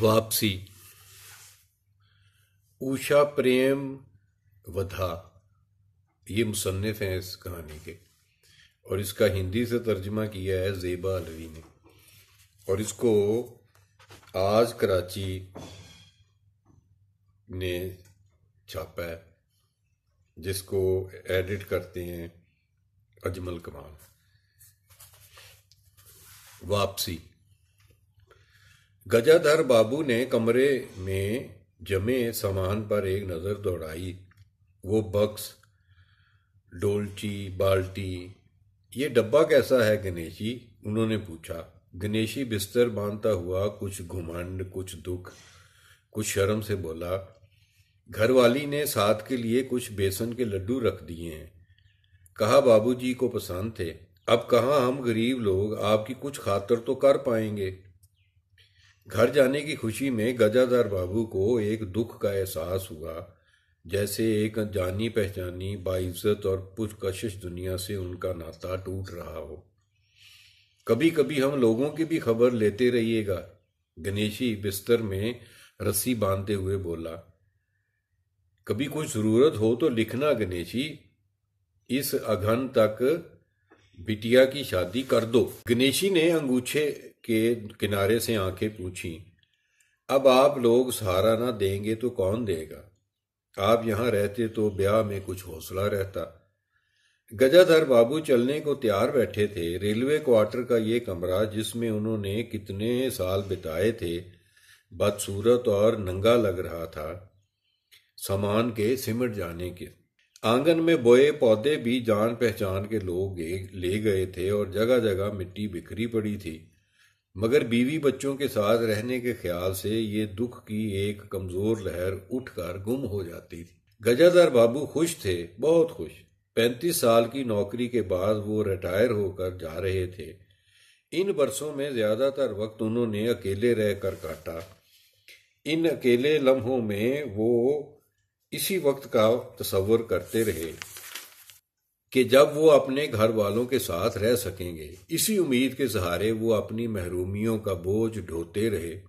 واپسی۔ اوشا پریم ودھا۔ یہ مصنف ہیں اس کہانی کے۔ اور اس کا ہندی سے ترجمہ کیا ہے زیبا الوی نے۔ اور اس کو آج کراچی نے چھاپا ہے، جس کو ایڈٹ کرتے ہیں اجمل کمال۔ واپسی۔ گجا دھر بابو نے کمرے میں جمے سامان پر ایک نظر دوڑائی۔ وہ بکس، ڈولچی، بالٹی، یہ ڈبہ کیسا ہے گنیشی؟ انہوں نے پوچھا۔ گنیشی بستر باندھتا ہوا کچھ گھمنڈ، کچھ دکھ، کچھ شرم سے بولا، گھر والی نے ساتھ کے لیے کچھ بیسن کے لڈو رکھ دیے ہیں۔ کہا، بابو جی کو پسند تھے۔ اب کہاں ہم غریب لوگ، آپ کی کچھ خاطر تو کر پائیں گے۔ گھر جانے کی خوشی میں گجا دار بابو کو ایک دکھ کا احساس ہوا، جیسے ایک جانی پہچانی باعزت اور پچھ کشش دنیا سے ان کا ناتا ٹوٹ رہا ہو۔ کبھی کبھی ہم لوگوں کی بھی خبر لیتے رہیے گا، گنیشی بستر میں رسی باندھتے ہوئے بولا۔ کبھی کچھ ضرورت ہو تو لکھنا گنیشی، اس اگن تک بٹیا کی شادی کر دو۔ گنیشی نے انگوچھے کے کنارے سے آنکھیں پوچھی اب آپ لوگ سہارا نہ دیں گے تو کون دے گا؟ آپ یہاں رہتے تو بیاہ میں کچھ حوصلہ رہتا۔ گجا دھر بابو چلنے کو تیار بیٹھے تھے۔ ریلوے کوارٹر کا یہ کمرہ جس میں انہوں نے کتنے سال بتائے تھے، بدصورت اور ننگا لگ رہا تھا۔ سامان کے سمٹ جانے کے۔ آنگن میں بوئے پودے بھی جان پہچان کے لوگ لے گئے تھے اور جگہ جگہ مٹی بکھری پڑی تھی۔ مگر بیوی بچوں کے ساتھ رہنے کے خیال سے یہ دکھ کی ایک کمزور لہر اٹھ کر گم ہو جاتی تھی۔ گجادار بابو خوش تھے، بہت خوش۔ پینتیس سال کی نوکری کے بعد وہ ریٹائر ہو کر جا رہے تھے۔ ان برسوں میں زیادہ تر وقت انہوں نے اکیلے رہ کر کاٹا۔ ان اکیلے لمحوں میں وہ اسی وقت کا تصور کرتے رہے۔ کہ جب وہ اپنے گھر والوں کے ساتھ رہ سکیں گے، اسی امید کے سہارے وہ اپنی محرومیوں کا بوجھ ڈھوتے رہے۔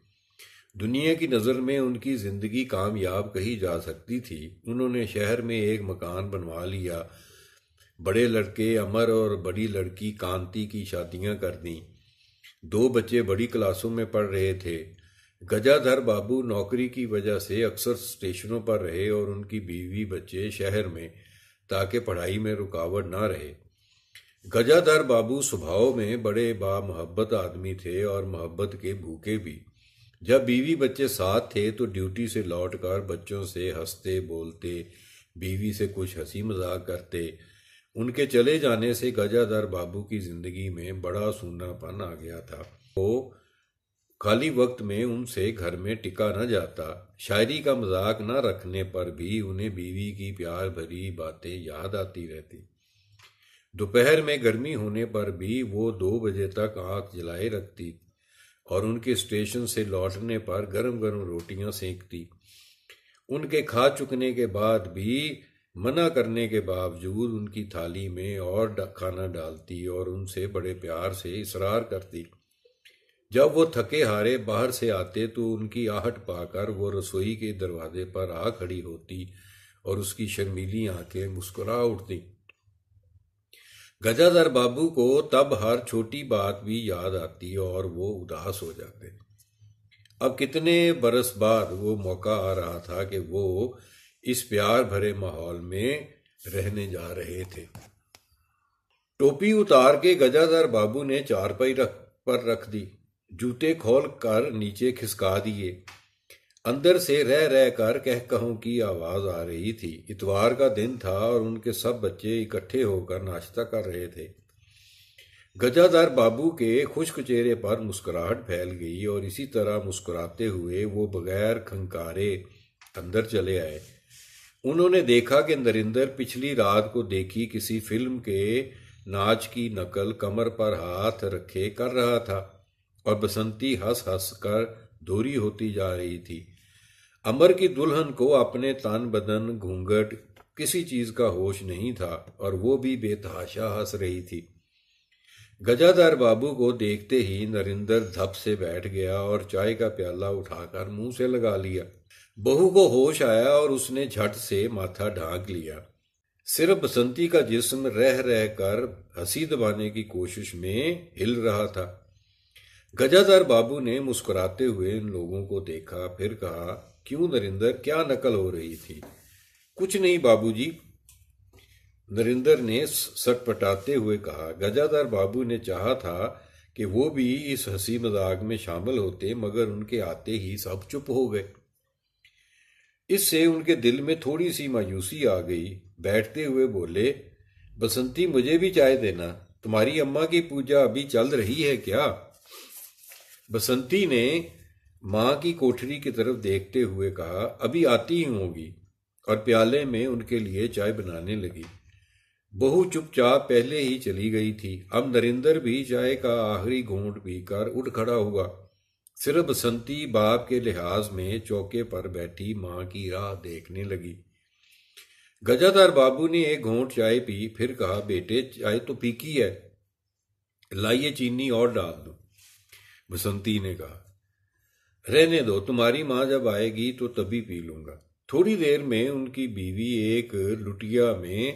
دنیا کی نظر میں ان کی زندگی کامیاب کہی جا سکتی تھی۔ انہوں نے شہر میں ایک مکان بنوا لیا۔ بڑے لڑکے امر اور بڑی لڑکی کانتی کی شادیاں کر دیں۔ دو بچے بڑی کلاسوں میں پڑھ رہے تھے۔ گجا دھر بابو نوکری کی وجہ سے اکثر اسٹیشنوں پر رہے اور ان کی بیوی بچے شہر میں تاکہ پڑھائی میں رکاوٹ نہ رہے۔ گجا دھر بابو سبھاؤ میں بڑے با محبت آدمی تھے اور محبت کے بھوکے بھی۔ جب بیوی بچے ساتھ تھے تو ڈیوٹی سے لوٹ کر بچوں سے ہنستے، بولتے، بیوی سے کچھ ہنسی مذاق کرتے۔ ان کے چلے جانے سے گجا دھر بابو کی زندگی میں بڑا سونا پن آ گیا تھا۔ وہ خالی وقت میں ان سے گھر میں ٹکا نہ جاتا۔ شاعری کا مذاق نہ رکھنے پر بھی انہیں بیوی کی پیار بھری باتیں یاد آتی رہتی۔ دوپہر میں گرمی ہونے پر بھی وہ دو بجے تک آنکھ جلائے رکھتی اور ان کے اسٹیشن سے لوٹنے پر گرم گرم روٹیاں سینکتی۔ ان کے کھا چکنے کے بعد بھی، منع کرنے کے باوجود ان کی تھالی میں اور کھانا ڈالتی اور ان سے بڑے پیار سے اصرار کرتی۔ جب وہ تھکے ہارے باہر سے آتے تو ان کی آہٹ پا کر وہ رسوئی کے دروازے پر آ کھڑی ہوتی اور اس کی شرمیلی آنکھیں مسکرا اٹھتی۔ گجا در بابو کو تب ہر چھوٹی بات بھی یاد آتی اور وہ اداس ہو جاتے۔ اب کتنے برس بعد وہ موقع آ رہا تھا کہ وہ اس پیار بھرے ماحول میں رہنے جا رہے تھے۔ ٹوپی اتار کے گجا در بابو نے چار پائی رکھ پر رکھ دی۔ جوتے کھول کر نیچے کھسکا دیے۔ اندر سے رہ رہ کر کہہ کہوں کی آواز آ رہی تھی۔ اتوار کا دن تھا اور ان کے سب بچے اکٹھے ہو کر ناشتہ کر رہے تھے۔ گجادار بابو کے خشک چہرے پر مسکراہٹ پھیل گئی اور اسی طرح مسکراتے ہوئے وہ بغیر کھنکارے اندر چلے آئے۔ انہوں نے دیکھا کہ نریندر پچھلی رات کو دیکھی کسی فلم کے ناچ کی نقل کمر پر ہاتھ رکھے کر رہا تھا۔ اور بسنتی ہنس ہنس کر دوری ہوتی جا رہی تھی۔ امر کی دلہن کو اپنے تن بدن گھونگٹ کسی چیز کا ہوش نہیں تھا اور وہ بھی بے تحاشا ہنس رہی تھی۔ گجادار بابو کو دیکھتے ہی نریندر دھپ سے بیٹھ گیا اور چائے کا پیالہ اٹھا کر منہ سے لگا لیا۔ بہو کو ہوش آیا اور اس نے جھٹ سے ماتھا ڈھانک لیا۔ صرف بسنتی کا جسم رہ رہ کر ہنسی دبانے کی کوشش میں ہل رہا تھا۔ گجادار بابو نے مسکراتے ہوئے ان لوگوں کو دیکھا، پھر کہا، کیوں نریندر کیا نقل ہو رہی تھی؟ کچھ نہیں بابو جی. نریندر نے سٹ پٹاتے ہوئے کہا گجادار بابو نے چاہا تھا کہ وہ بھی اس ہنسی مذاق میں شامل ہوتے، مگر ان کے آتے ہی سب چپ ہو گئے۔ اس سے ان کے دل میں تھوڑی سی مایوسی آ گئی۔ بیٹھتے ہوئے بولے، بسنتی، مجھے بھی چائے دینا۔ تمہاری اماں کی پوجا ابھی چل رہی ہے کیا؟ بسنتی نے ماں کی کوٹری کی طرف دیکھتے ہوئے کہا، ابھی آتی ہی ہوگی۔ اور پیالے میں ان کے لیے چائے بنانے لگی۔ بہو چپ چاپ پہلے ہی چلی گئی تھی۔ اب نریندر بھی چائے کا آخری گھونٹ پی کر اٹھ کھڑا ہوا۔ صرف بسنتی باپ کے لحاظ میں چوکے پر بیٹھی ماں کی راہ دیکھنے لگی۔ گجادار بابو نے ایک گھونٹ چائے پی، پھر کہا، بیٹے، چائے تو پیکی ہے۔ لائیے چینی اور ڈال دو۔ بسنتی نے کہا، رہنے دو، تمہاری ماں جب آئے گی تو تبھی پی لوں گا۔ تھوڑی دیر میں ان کی بیوی ایک لٹیا میں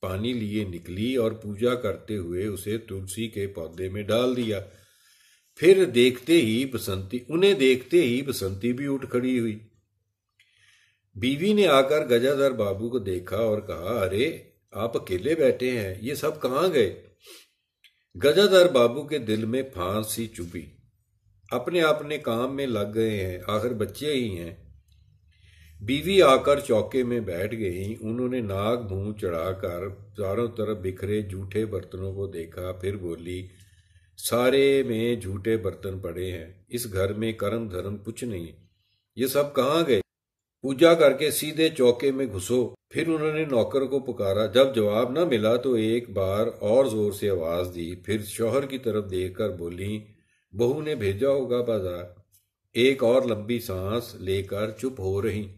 پانی لیے نکلی اور پوجا کرتے ہوئے اسے تلسی کے پودے میں ڈال دیا۔ پھر دیکھتے ہی بسنتی، انہیں دیکھتے ہی بسنتی بھی اٹھ کھڑی ہوئی۔ بیوی نے آ کر گجادر بابو کو دیکھا اور کہا، ارے، آپ اکیلے بیٹھے ہیں، یہ سب کہاں گئے؟ گجادر بابو کے دل میں پھانس سی چپی اپنے اپنے کام میں لگ گئے ہیں، آخر بچے ہی ہیں۔ بیوی آ کر چوکے میں بیٹھ گئی، انہوں نے ناک منہ چڑھا کر چاروں طرف بکھرے جھوٹے برتنوں کو دیکھا، پھر بولی، سارے میں جھوٹے برتن پڑے ہیں، اس گھر میں کرم دھرم کچھ نہیں۔ یہ سب کہاں گئے؟ پوجا کر کے سیدھے چوکے میں گھسو۔ پھر انہوں نے نوکر کو پکارا، جب جواب نہ ملا تو ایک بار اور زور سے آواز دی، پھر شوہر کی طرف دیکھ کر بولی بہو نے بھیجا ہوگا بازار۔ ایک اور لمبی سانس لے کر چپ ہو رہی۔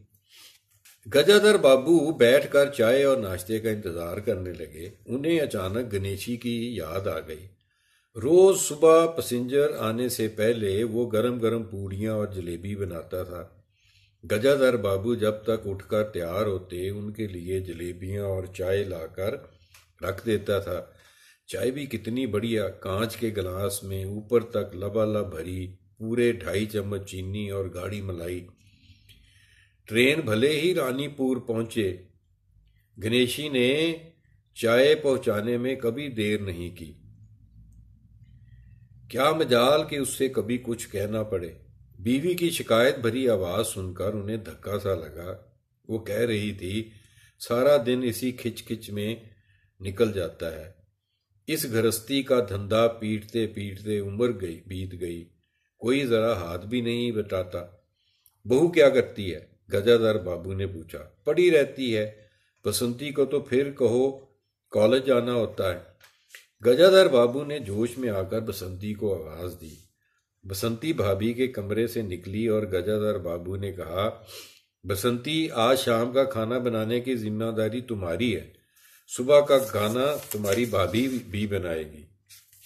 گجادر بابو بیٹھ کر چائے اور ناشتے کا انتظار کرنے لگے۔ انہیں اچانک گنیشی کی یاد آ گئی۔ روز صبح پسنجر آنے سے پہلے وہ گرم گرم پوڑیاں اور جلیبی بناتا تھا۔ گجادر بابو جب تک اٹھ کر تیار ہوتے، ان کے لیے جلیبیاں اور چائے لا کر رکھ دیتا تھا۔ چائے بھی کتنی بڑھیا کانچ کے گلاس میں اوپر تک لبا لب بھری، پورے ڈھائی چمچ چینی اور گاڑی ملائی۔ ٹرین بھلے ہی رانی پور پہنچے۔ گنیشی نے چائے پہنچانے میں کبھی دیر نہیں کی۔ کیا مجال کہ اس سے کبھی کچھ کہنا پڑے۔ بیوی کی شکایت بھری آواز سن کر انہیں دھکا سا لگا۔ وہ کہہ رہی تھی، سارا دن اسی کھچ کھچ میں نکل جاتا ہے۔ اس گھرستی کا دھندا پیٹتے پیٹتے عمر گئی، بیت گئی۔ کوئی ذرا ہاتھ بھی نہیں بٹاتا۔ بہو کیا کرتی ہے؟ گجادر بابو نے پوچھا۔ پڑی رہتی ہے۔ بسنتی کو تو پھر کہو، کالج جانا ہوتا ہے۔ گجادر بابو نے جوش میں آ کر بسنتی کو آواز دی۔ بسنتی بھابھی کے کمرے سے نکلی اور گجادر بابو نے کہا، بسنتی، آج شام کا کھانا بنانے کی ذمہ داری تمہاری ہے۔ صبح کا کھانا تمہاری بھابھی بھی بنائے گی۔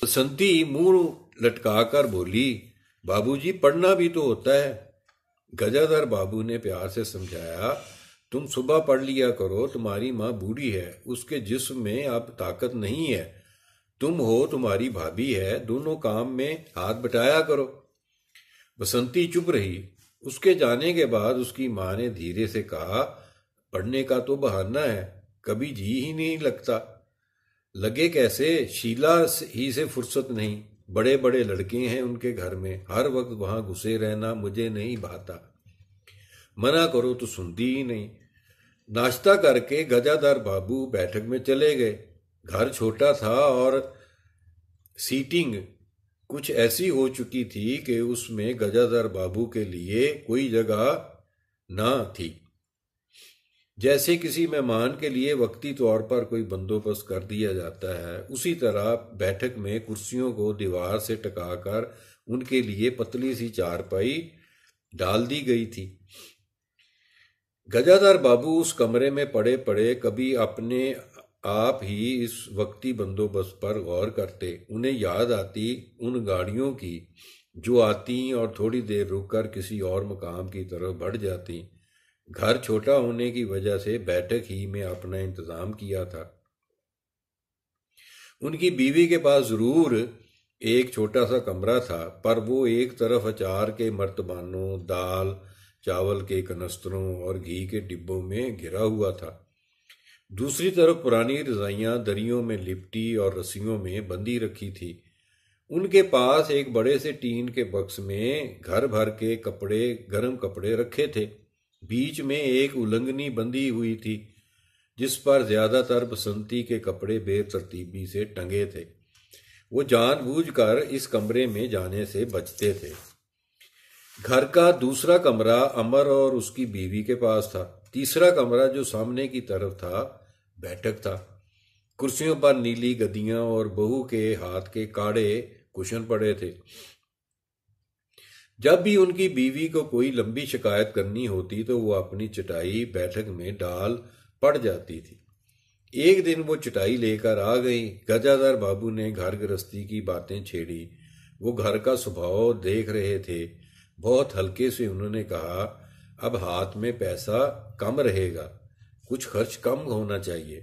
بسنتی منہ لٹکا کر بولی، بابو جی پڑھنا بھی تو ہوتا ہے۔ گجادر بابو نے پیار سے سمجھایا، تم صبح پڑھ لیا کرو، تمہاری ماں بوڑھی ہے، اس کے جسم میں اب طاقت نہیں ہے۔ تم ہو، تمہاری بھابھی ہے، دونوں کام میں ہاتھ بٹایا کرو۔ بسنتی چپ رہی۔ اس کے جانے کے بعد اس کی ماں نے دھیرے سے کہا، پڑھنے کا تو بہانہ ہے۔ کبھی جی ہی نہیں لگتا۔ لگے کیسے؟ شیلا ہی سے فرصت نہیں۔ بڑے بڑے لڑکے ہیں ان کے گھر میں۔ ہر وقت وہاں گھسے رہنا مجھے نہیں بھاتا۔ منع کرو تو سنتی ہی نہیں۔ ناشتہ کر کے گجادار بابو بیٹھک میں چلے گئے۔ گھر چھوٹا تھا اور سیٹنگ کچھ ایسی ہو چکی تھی کہ اس میں گجادار بابو کے لیے کوئی جگہ نہ تھی۔ جیسے کسی مہمان کے لیے وقتی طور پر کوئی بندوبست کر دیا جاتا ہے، اسی طرح بیٹھک میں کرسیوں کو دیوار سے ٹکا کر ان کے لیے پتلی سی چار پائی ڈال دی گئی تھی۔ گجادار بابو اس کمرے میں پڑے پڑے کبھی اپنے آپ ہی اس وقتی بندوبست پر غور کرتے۔ انہیں یاد آتی ان گاڑیوں کی جو آتی اور تھوڑی دیر رک کر کسی اور مقام کی طرف بڑھ جاتی۔ گھر چھوٹا ہونے کی وجہ سے بیٹھک ہی میں اپنا انتظام کیا تھا۔ ان کی بیوی کے پاس ضرور ایک چھوٹا سا کمرہ تھا، پر وہ ایک طرف اچار کے مرتبانوں، دال، چاول کے کنستروں اور گھی کے ڈبوں میں گھرا ہوا تھا۔ دوسری طرف پرانی رضائیاں دریوں میں لپٹی اور رسیوں میں بندی رکھی تھی۔ ان کے پاس ایک بڑے سے ٹین کے بکس میں گھر بھر کے کپڑے، گرم کپڑے رکھے تھے۔ بیچ میں ایک النگنی بندی ہوئی تھی، جس پر زیادہ تر بسنتی کے کپڑے بے ترتیبی سے ٹنگے تھے۔ وہ جان بوجھ کر اس کمرے میں جانے سے بچتے تھے۔ گھر کا دوسرا کمرہ امر اور اس کی بیوی کے پاس تھا۔ تیسرا کمرہ جو سامنے کی طرف تھا، بیٹھک تھا۔ کرسیوں پر نیلی گدیاں اور بہو کے ہاتھ کے کاڑے کشن پڑے تھے۔ جب بھی ان کی بیوی کو کوئی لمبی شکایت کرنی ہوتی تو وہ اپنی چٹائی بیٹھک میں ڈال پڑ جاتی تھی۔ ایک دن وہ چٹائی لے کر آ گئی۔ گجادار بابو نے گھر گرستی کی باتیں چھیڑی۔ وہ گھر کا سبھاؤ دیکھ رہے تھے۔ بہت ہلکے سے انہوں نے کہا، اب ہاتھ میں پیسہ کم رہے گا۔ کچھ خرچ کم ہونا چاہیے۔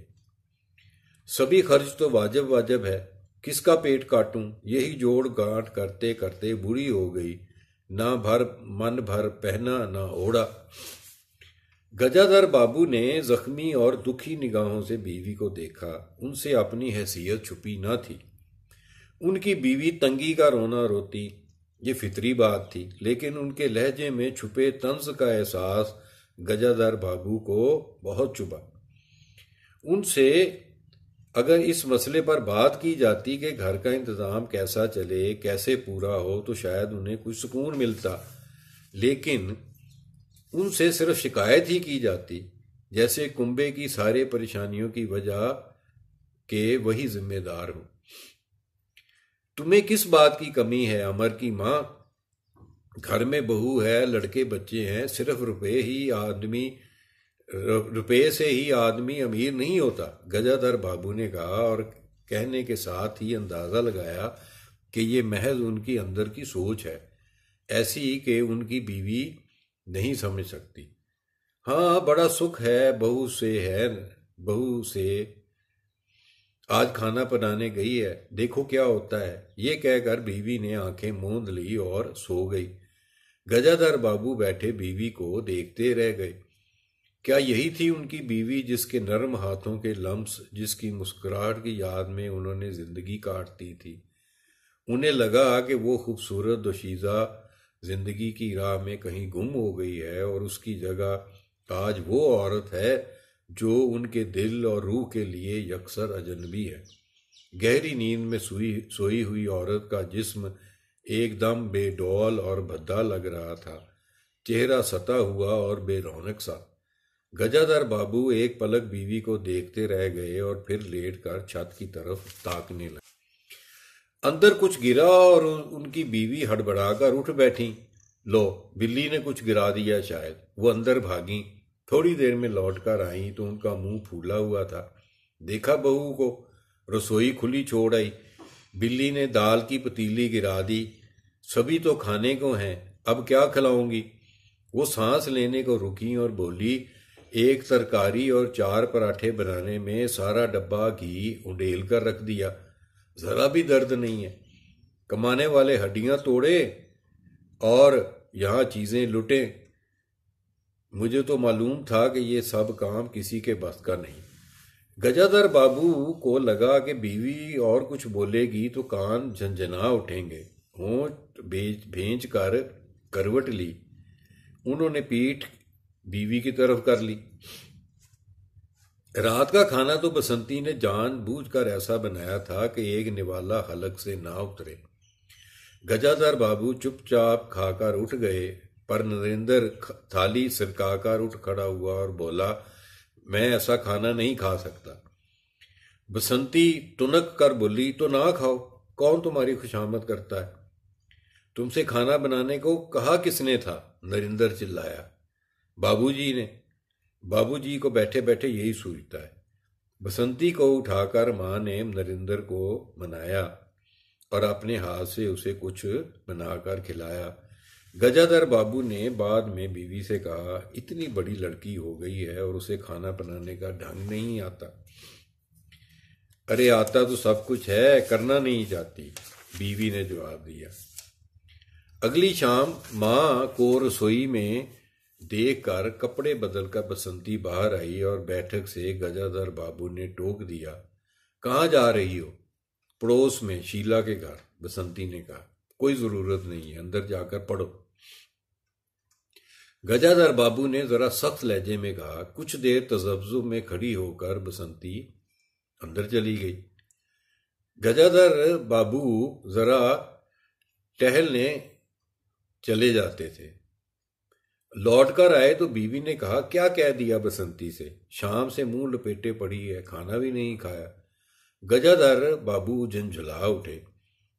سبھی خرچ تو واجب واجب ہے۔ کس کا پیٹ کاٹوں؟ یہی جوڑ گانٹ کرتے کرتے بری ہو گئی۔ نہ بھر من بھر پہنا نہ اوڑا گجادر بابو نے زخمی اور دکھی نگاہوں سے بیوی کو دیکھا ان سے اپنی حیثیت چھپی نہ تھی ان کی بیوی تنگی کا رونا روتی یہ فطری بات تھی لیکن ان کے لہجے میں چھپے طنز کا احساس گجادر بابو کو بہت چبا ان سے اگر اس مسئلے پر بات کی جاتی کہ گھر کا انتظام کیسا چلے، کیسے پورا ہو، تو شاید انہیں کچھ سکون ملتا۔ لیکن ان سے صرف شکایت ہی کی جاتی، جیسے کنبے کی سارے پریشانیوں کی وجہ کہ وہی ذمہ دار ہوں۔ تمہیں کس بات کی کمی ہے؟ امر کی ماں۔ گھر میں بہو ہے، لڑکے بچے ہیں، صرف روپے ہی آدمی روپے سے ہی آدمی امیر نہیں ہوتا۔ گجادر بابو نے کہا اور کہنے کے ساتھ ہی اندازہ لگایا کہ یہ محض ان کی اندر کی سوچ ہے، ایسی کہ ان کی بیوی نہیں سمجھ سکتی۔ ہاں بڑا سکھ ہے، بہو سے ہے، بہو سے۔ آج کھانا بنانے گئی ہے، دیکھو کیا ہوتا ہے۔ یہ کہہ کر بیوی نے آنکھیں موند لی اور سو گئی۔ گجادر بابو بیٹھے بیوی کو دیکھتے رہ گئے۔ کیا یہی تھی ان کی بیوی جس کے نرم ہاتھوں کے لمس جس کی مسکراہٹ کی یاد میں انہوں نے زندگی کاٹتی تھی؟ انہیں لگا کہ وہ خوبصورت دوشیزہ زندگی کی راہ میں کہیں گم ہو گئی ہے اور اس کی جگہ آج وہ عورت ہے جو ان کے دل اور روح کے لیے یکسر اجنبی ہے۔ گہری نیند میں سوئی سوئی ہوئی عورت کا جسم ایک دم بے ڈول اور بھدا لگ رہا تھا۔ چہرہ ستا ہوا اور بے رونق سا۔ گجادر بابو ایک پلک بیوی کو دیکھتے رہ گئے اور پھر لیٹ کر چھت کی طرف تاکنے لگے۔ اندر کچھ گرا اور ان کی بیوی ہڑبڑا کر اٹھ بیٹھی۔ لو، بلی نے کچھ گرا دیا شاید۔ وہ اندر بھاگی۔ تھوڑی دیر میں لوٹ کر آئی تو ان کا منہ پھولا ہوا تھا۔ دیکھا بہو کو۔ رسوئی کھلی چھوڑ آئی۔ بلی نے دال کی پتیلی گرا دی۔ سبھی تو کھانے کو ہیں۔ اب کیا کھلاؤں گی؟ وہ سانس لینے کو رکی اور بولی ایک ترکاری اور چار پراٹھے بنانے میں سارا ڈبہ گھی انڈیل کر رکھ دیا۔ ذرا بھی درد نہیں ہے۔ کمانے والے ہڈیاں توڑے اور یہاں چیزیں لٹیں مجھے تو معلوم تھا کہ یہ سب کام کسی کے بس کا نہیں۔ گجادر بابو کو لگا کہ بیوی اور کچھ بولے گی تو کان جھنجھنا اٹھیں گے۔ ہونٹ بھینچ کر کروٹ لی۔ انہوں نے پیٹھ بیوی کی طرف کر لی۔ رات کا کھانا تو بسنتی نے جان بوجھ کر ایسا بنایا تھا کہ ایک نوالا حلق سے نہ اترے۔ گجادر بابو چپ چاپ کھا کر اٹھ گئے، پر نریندر تھالی سرکا کر اٹھ کھڑا ہوا اور بولا، میں ایسا کھانا نہیں کھا سکتا۔ بسنتی تنک کر بولی، تو نہ کھاؤ، کون تمہاری خوشامد کرتا ہے؟ تم سے کھانا بنانے کو کہا کس نے تھا؟ نریندر چلایا۔ بابو جی نے بابو جی کو بیٹھے بیٹھے یہی سوچتا ہے۔ بسنتی کو اٹھا کر ماں نے نریندر کو منایا اور اپنے ہاتھ سے اسے کچھ بنا کر کھلایا۔ گجادر بابو نے بعد میں بیوی سے کہا، اتنی بڑی لڑکی ہو گئی ہے اور اسے کھانا بنانے کا ڈھنگ نہیں آتا۔ ارے، آتا تو سب کچھ ہے، کرنا نہیں چاہتی۔ بیوی نے جواب دیا۔ اگلی شام ماں کو رسوئی میں دیکھ کر کپڑے بدل کر بسنتی باہر آئی اور بیٹھک سے گجادر بابو نے ٹوک دیا، کہاں جا رہی ہو؟ پڑوس میں، شیلا کے گھر۔ بسنتی نے کہا، کوئی ضرورت نہیں ہے اندر جا کر پڑھو۔ گجادر بابو نے ذرا سخت لہجے میں کہا، کچھ دیر تجزب میں کھڑی ہو کر بسنتی اندر چلی گئی۔ گجادر بابو ذرا ٹہلنے چلے جاتے تھے۔ لوٹ کر آئے تو بیوی نے کہا، کیا کہہ دیا بسنتی سے؟ شام سے منہ لپیٹے پڑی ہے، کھانا بھی نہیں کھایا۔ گجادر بابو جھنجھلا اٹھے۔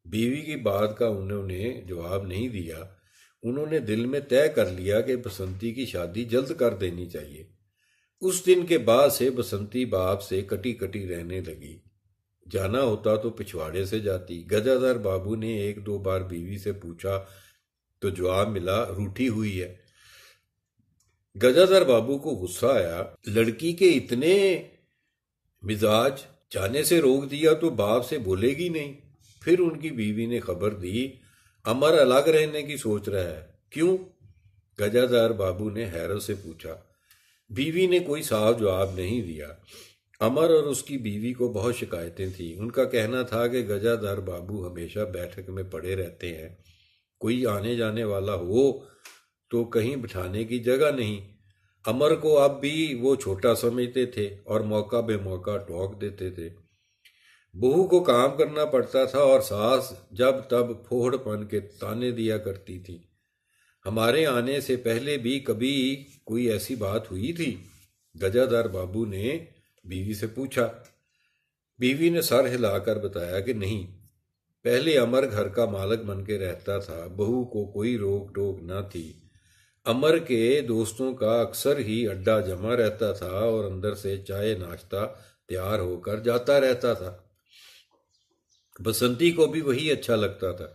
بیوی کی بات کا انہوں نے جواب نہیں دیا۔ انہوں نے دل میں طے کر لیا کہ بسنتی کی شادی جلد کر دینی چاہیے۔ اس دن کے بعد سے بسنتی باپ سے کٹی کٹی رہنے لگی۔ جانا ہوتا تو پچھواڑے سے جاتی۔ گجادر بابو نے ایک دو بار بیوی سے پوچھا، تو جواب ملا روٹھی ہوئی ہے۔ گجادر بابو کو غصہ آیا، لڑکی کے اتنے مزاج، جانے سے روک دیا تو باپ سے بولے گی نہیں۔ پھر ان کی بیوی نے خبر دی، امر الگ رہنے کی سوچ رہا ہے۔ کیوں؟ گجادار بابو نے حیرت سے پوچھا۔ بیوی نے کوئی صاف جواب نہیں دیا۔ امر اور اس کی بیوی کو بہت شکایتیں تھیں۔ ان کا کہنا تھا کہ گجادار بابو ہمیشہ بیٹھک میں پڑے رہتے ہیں۔ کوئی آنے جانے والا ہو تو کہیں بٹھانے کی جگہ نہیں۔ امر کو اب بھی وہ چھوٹا سمجھتے تھے اور موقع بے موقع ٹوک دیتے تھے۔ بہو کو کام کرنا پڑتا تھا اور ساس جب تب پھوڑ پن کے تانے دیا کرتی تھی۔ ہمارے آنے سے پہلے بھی کبھی کوئی ایسی بات ہوئی تھی؟ گجادار بابو نے بیوی سے پوچھا۔ بیوی نے سر ہلا کر بتایا کہ نہیں۔ پہلے امر گھر کا مالک بن کے رہتا تھا، بہو کو کوئی روک ٹوک نہ تھی۔ امر کے دوستوں کا اکثر ہی اڈا جمع رہتا تھا اور اندر سے چائے ناشتہ تیار ہو کر جاتا رہتا تھا۔ بسنتی کو بھی وہی اچھا لگتا تھا۔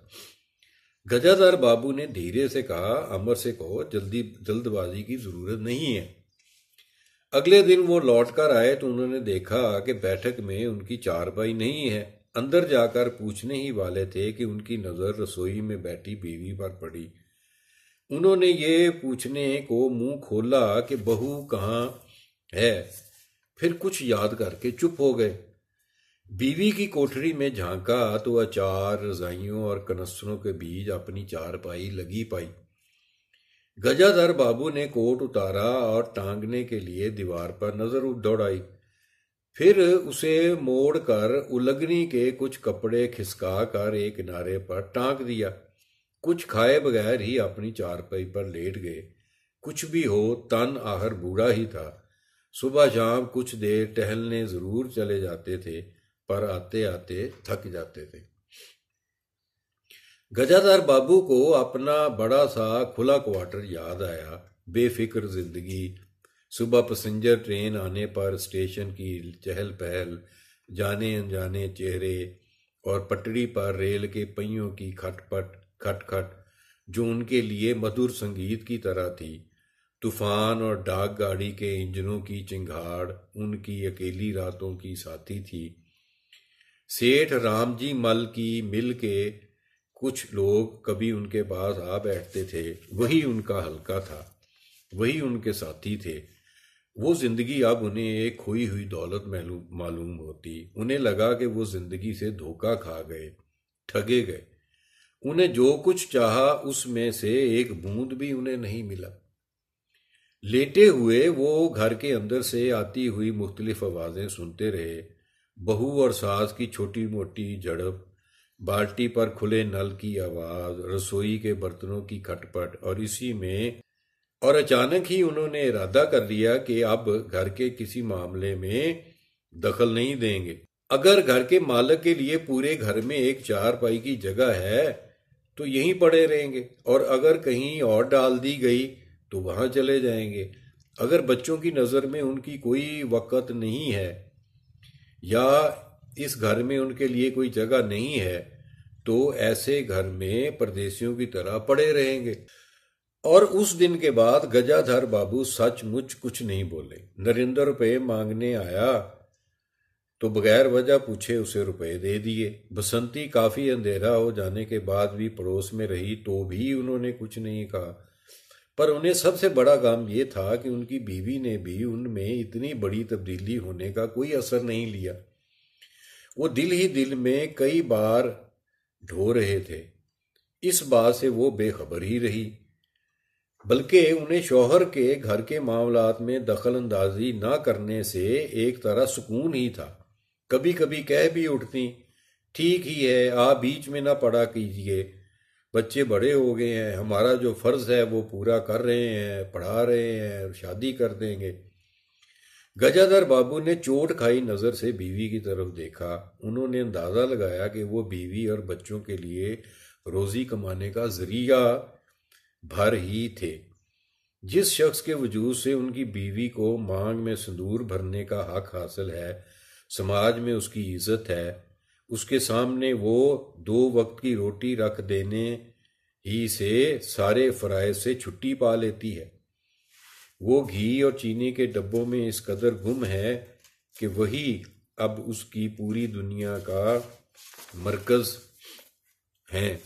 گجادار بابو نے دھیرے سے کہا، امر سے کہو، جلدی جلد بازی کی ضرورت نہیں ہے۔ اگلے دن وہ لوٹ کر آئے تو انہوں نے دیکھا کہ بیٹھک میں ان کی چار بائی نہیں ہے۔ اندر جا کر پوچھنے ہی والے تھے کہ ان کی نظر رسوئی میں بیٹھی بیوی پر پڑی۔ انہوں نے یہ پوچھنے کو منہ کھولا کہ بہو کہاں ہے۔ پھر کچھ یاد کر کے چپ ہو گئے۔ بیوی کی کوٹری میں جھانکا تو اچار، رضائیوں اور کنسروں کے بیچ اپنی چار پائی لگی پائی۔ گجادر بابو نے کوٹ اتارا اور ٹانگنے کے لیے دیوار پر نظر دوڑائی۔ پھر اسے موڑ کر الگنی کے کچھ کپڑے کھسکا کر ایک کنارے پر ٹانک دیا۔ کچھ کھائے بغیر ہی اپنی چارپائی پر لیٹ گئے۔ کچھ بھی ہو، تن آہر بوڑھا ہی تھا۔ صبح شام کچھ دیر ٹہلنے ضرور چلے جاتے تھے، پر آتے آتے تھک جاتے تھے۔ گجادار بابو کو اپنا بڑا سا کھلا کوارٹر یاد آیا۔ بے فکر زندگی۔ صبح پسنجر ٹرین آنے پر اسٹیشن کی چہل پہل، جانے انجانے چہرے اور پٹڑی پر ریل کے پہیوں کی کھٹ پٹ۔ کھٹ کھٹ، جو ان کے لیے مدھر سنگیت کی طرح تھی۔ طوفان اور ڈاک گاڑی کے انجنوں کی چنگھاڑ ان کی اکیلی راتوں کی ساتھی تھی۔ سیٹھ رام جی مل کی مل کے کچھ لوگ کبھی ان کے پاس آ بیٹھتے تھے۔ وہی ان کا ہلکا تھا، وہی ان کے ساتھی تھے۔ وہ زندگی اب انہیں ایک کھوئی ہوئی دولت معلوم ہوتی۔ انہیں لگا کہ وہ زندگی سے دھوکہ کھا گئے، ٹھگے گئے۔ انہیں جو کچھ چاہا اس میں سے ایک بوند بھی انہیں نہیں ملا۔ لیٹے ہوئے وہ گھر کے اندر سے آتی ہوئی مختلف آوازیں سنتے رہے۔ بہو اور ساس کی چھوٹی موٹی جڑپ بالٹی پر کھلے نل کی آواز، رسوئی کے برتنوں کی کھٹ پٹ، اور اسی میں اور اچانک ہی انہوں نے ارادہ کر دیا کہ اب گھر کے کسی معاملے میں دخل نہیں دیں گے۔ اگر گھر کے مالک کے لیے پورے گھر میں ایک چار پائی کی جگہ ہے تو یہیں پڑے رہیں گے۔ اور اگر کہیں اور ڈال دی گئی تو وہاں چلے جائیں گے۔ اگر بچوں کی نظر میں ان کی کوئی وقت نہیں ہے یا اس گھر میں ان کے لیے کوئی جگہ نہیں ہے تو ایسے گھر میں پردیسیوں کی طرح پڑے رہیں گے۔ اور اس دن کے بعد گجا دھر بابو سچ مچ کچھ نہیں بولے۔ نریندر روپے مانگنے آیا تو بغیر وجہ پوچھے اسے روپے دے دیے۔ بسنتی کافی اندھیرا ہو جانے کے بعد بھی پڑوس میں رہی تو بھی انہوں نے کچھ نہیں کہا۔ پر انہیں سب سے بڑا کام یہ تھا کہ ان کی بیوی نے بھی ان میں اتنی بڑی تبدیلی ہونے کا کوئی اثر نہیں لیا۔ وہ دل ہی دل میں کئی بار ڈھو رہے تھے۔ اس بات سے وہ بے خبر ہی رہی۔ بلکہ انہیں شوہر کے گھر کے معاملات میں دخل اندازی نہ کرنے سے ایک طرح سکون ہی تھا۔ کبھی کبھی کہہ بھی اٹھتی، ٹھیک ہی ہے، آپ بیچ میں نہ پڑا کیجیے۔ بچے بڑے ہو گئے ہیں، ہمارا جو فرض ہے وہ پورا کر رہے ہیں، پڑھا رہے ہیں، شادی کر دیں گے۔ گجادر بابو نے چوٹ کھائی نظر سے بیوی کی طرف دیکھا۔ انہوں نے اندازہ لگایا کہ وہ بیوی اور بچوں کے لیے روزی کمانے کا ذریعہ بھر ہی تھے۔ جس شخص کے وجود سے ان کی بیوی کو مانگ میں سندور بھرنے کا حق حاصل ہے سماج میں اس کی عزت ہے۔ اس کے سامنے وہ دو وقت کی روٹی رکھ دینے ہی سے سارے فرائض سے چھٹی پا لیتی ہے۔ وہ گھی اور چینی کے ڈبوں میں اس قدر گم ہے کہ وہی اب اس کی پوری دنیا کا مرکز ہیں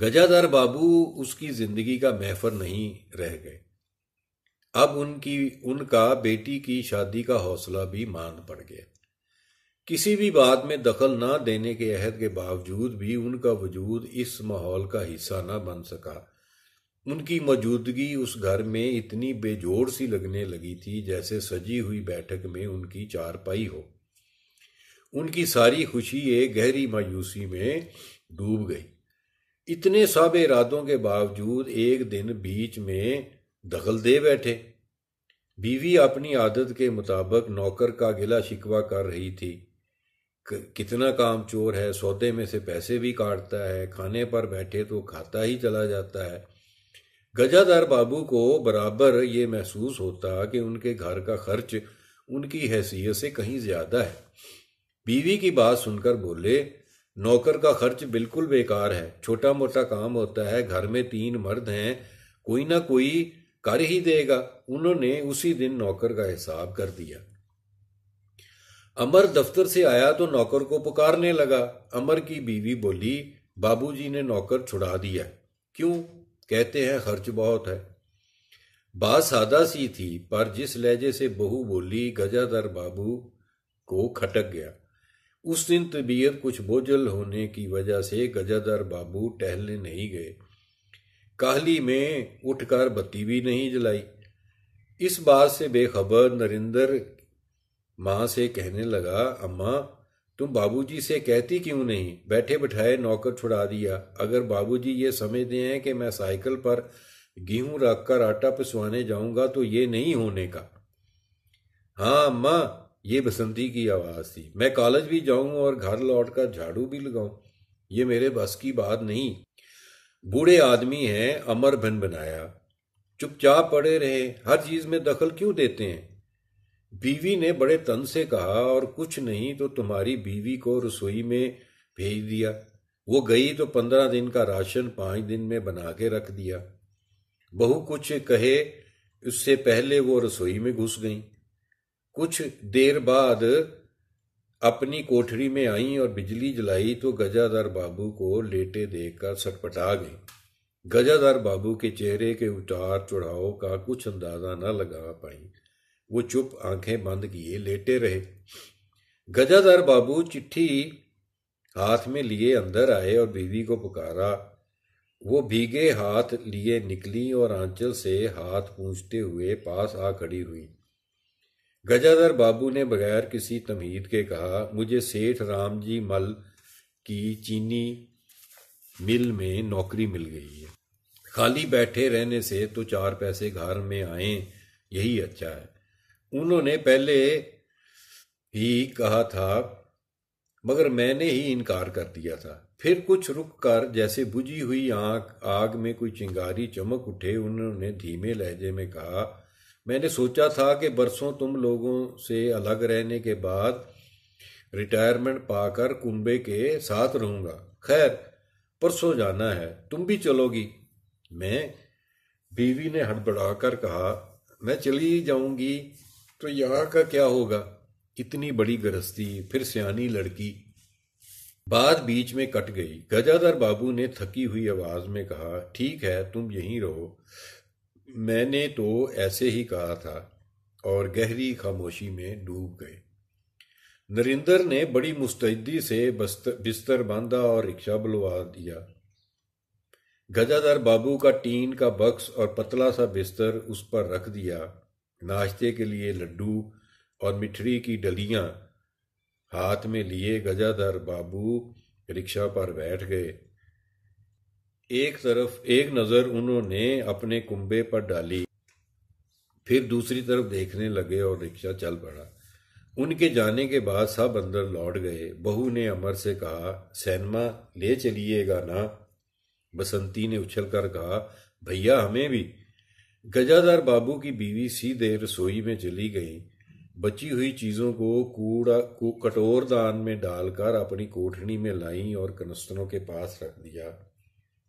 گجادار بابو اس کی زندگی کا محفر نہیں رہ گئے۔ اب ان کی، ان کا بیٹی کی شادی کا حوصلہ بھی مان پڑ گیا۔ کسی بھی بات میں دخل نہ دینے کے عہد کے باوجود بھی ان کا وجود اس ماحول کا حصہ نہ بن سکا۔ ان کی موجودگی اس گھر میں اتنی بے جوڑ سی لگنے لگی تھی جیسے سجی ہوئی بیٹھک میں ان کی چار پائی ہو۔ ان کی ساری خوشی ایک گہری مایوسی میں ڈوب گئی۔ اتنے سب ارادوں کے باوجود ایک دن بیچ میں دخل دے بیٹھے۔ بیوی اپنی عادت کے مطابق نوکر کا گلا شکوا کر رہی تھی۔ کتنا کام چور ہے، سودے میں سے پیسے بھی کاٹتا ہے، کھانے پر بیٹھے تو کھاتا ہی چلا جاتا ہے۔ گجادار بابو کو برابر یہ محسوس ہوتا کہ ان کے گھر کا خرچ ان کی حیثیت سے کہیں زیادہ ہے۔ بیوی کی بات سن کر بولے، نوکر کا خرچ بالکل بیکار ہے، چھوٹا موٹا کام ہوتا ہے، گھر میں تین مرد ہیں، کوئی نہ کوئی کر ہی دے گا۔ انہوں نے اسی دن نوکر کا حساب کر دیا۔ امر دفتر سے آیا تو نوکر کو پکارنے لگا۔ امر کی بیوی بولی بابو جی نے نوکر چھڑا دیا۔ کیوں؟ کہتے ہیں خرچ بہت ہے۔ بات سادہ سی تھی، پر جس لہجے سے بہو بولی، گجا در بابو کو کھٹک گیا۔ اس دن طبیعت کچھ بوجھل ہونے کی وجہ سے گجادر بابو ٹہلنے نہیں گئے۔ کاہلی میں اٹھ کر بتی بھی نہیں جلائی۔ اس بات سے بے خبر نریندر ماں سے کہنے لگا، اماں، تم بابو جی سے کہتی کیوں نہیں؟ بیٹھے بٹھائے نوکر چھڑا دیا۔ اگر بابو جی یہ سمجھتے ہیں کہ میں سائیکل پر گیہوں رکھ کر آٹا پسوانے جاؤں گا تو یہ نہیں ہونے کا۔ ہاں اماں، یہ بسنتی کی آواز تھی۔ میں کالج بھی جاؤں اور گھر لوٹ کر جھاڑو بھی لگاؤں۔ یہ میرے بس کی بات نہیں۔ بوڑھے آدمی ہیں، امر بن بنایا۔ چپ چاپ پڑے رہے، ہر چیز میں دخل کیوں دیتے ہیں؟ بیوی نے بڑے تن سے کہا، اور کچھ نہیں تو تمہاری بیوی کو رسوئی میں بھیج دیا۔ وہ گئی تو پندرہ دن کا راشن پانچ دن میں بنا کے رکھ دیا۔ بہو کچھ کہے، اس سے پہلے وہ رسوئی میں گھس گئیں۔ کچھ دیر بعد اپنی کوٹھری میں آئیں اور بجلی جلائی تو گجادر بابو کو لیٹے دیکھ کر سٹپٹا گئی گجادر بابو کے چہرے کے اتار چڑھاؤ کا کچھ اندازہ نہ لگا پائی وہ چپ آنکھیں بند کیے لیٹے رہے۔ گجادر بابو چٹھی ہاتھ میں لیے اندر آئے اور بیوی کو پکارا۔ وہ بھیگے ہاتھ لیے نکلی اور آنچل سے ہاتھ پونچھتے ہوئے پاس آ کھڑی ہوئی گجادر بابو نے بغیر کسی تمہید کے کہا، مجھے سیٹھ رام جی مل کی چینی مل میں نوکری مل گئی ہے۔ خالی بیٹھے رہنے سے تو چار پیسے گھر میں آئیں، یہی اچھا ہے۔ انہوں نے پہلے ہی کہا تھا، مگر میں نے ہی انکار کر دیا تھا۔ پھر کچھ رک کر جیسے بجھی ہوئی آنکھ، آگ میں کوئی چنگاری چمک اٹھے، انہوں نے دھیمے لہجے میں کہا میں نے سوچا تھا کہ برسوں تم لوگوں سے الگ رہنے کے بعد ریٹائرمنٹ پا کر کنبے کے ساتھ رہوں گا۔ خیر، پرسوں جانا ہے، تم بھی چلو گی۔ میں بیوی نے ہڑبڑا کر کہا، میں چلی جاؤں گی تو یہاں کا کیا ہوگا؟ اتنی بڑی گرستی، پھر سیانی لڑکی۔ بات بیچ میں کٹ گئی۔ گجادر بابو نے تھکی ہوئی آواز میں کہا، ٹھیک ہے، تم یہیں رہو۔ میں نے تو ایسے ہی کہا تھا اور گہری خاموشی میں ڈوب گئے۔ نریندر نے بڑی مستعدی سے بستر باندھا اور رکشا بلوا دیا۔ گجادر بابو کا ٹین کا بکس اور پتلا سا بستر اس پر رکھ دیا۔ ناشتے کے لیے لڈو اور مٹھڑی کی ڈلیاں ہاتھ میں لیے گجادر بابو رکشا پر بیٹھ گئے۔ ایک طرف ایک نظر انہوں نے اپنے کنبے پر ڈالی، پھر دوسری طرف دیکھنے لگے اور رکشا چل پڑا۔ ان کے جانے کے بعد سب اندر لوٹ گئے۔ بہو نے امر سے کہا، سینما، لے چلیے گا نا؟ بسنتی نے اچھل کر کہا، بھیا، ہمیں بھی۔ گجادار بابو کی بیوی سیدھے رسوئی میں چلی گئی۔ بچی ہوئی چیزوں کو کوڑا کٹور دان میں ڈال کر اپنی کوٹھنی میں لائیں اور کنستروں کے پاس رکھ دیا۔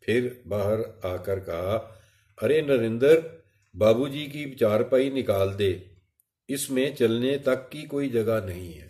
پھر باہر آ کر کہا، ارے نریندر بابو جی کی چارپائی نکال دے، اس میں چلنے تک کی کوئی جگہ نہیں ہے.